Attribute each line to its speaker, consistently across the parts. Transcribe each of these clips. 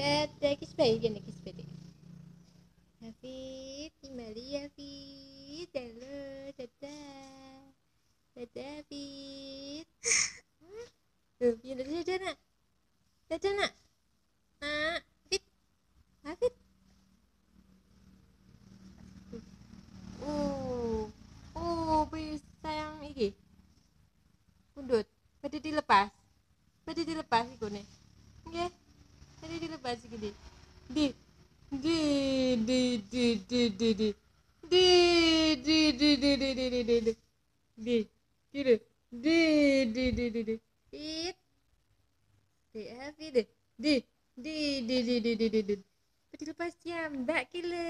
Speaker 1: dadah kiss bayi gini kiss bayi Hafid kembali Hafid halo dadah dadah Hafid tuh ya dadah dadah nak. Dadah nak. Nak Hafid Hafid oh oh bayi sayang iki. Pundut pada dilepas. Pada dilepas iku nih nggih dilepas iki di di di di di di di di di di di di di di di di di di gitu di di di di di di happy deh di di di di di di di di pada dilepas ya mbak kile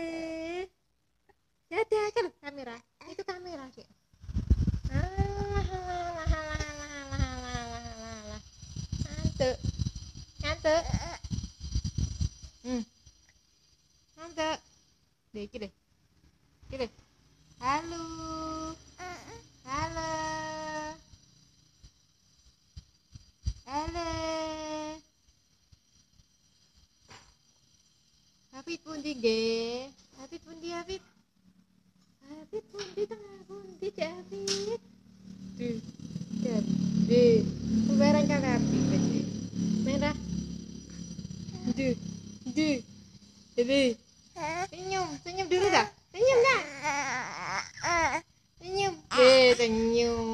Speaker 1: dadah kan kamera itu kamera sih alah alah うん。なんだ？できるいける halo halo halo Hafid pundi pun di pundi Hafid pun di tengah pun di Hafid tuh Duh Duh kan Hafid Merah tuh Duh Duh Senyum Senyum dulu dah. Senyum dah. Senyum. Eh senyum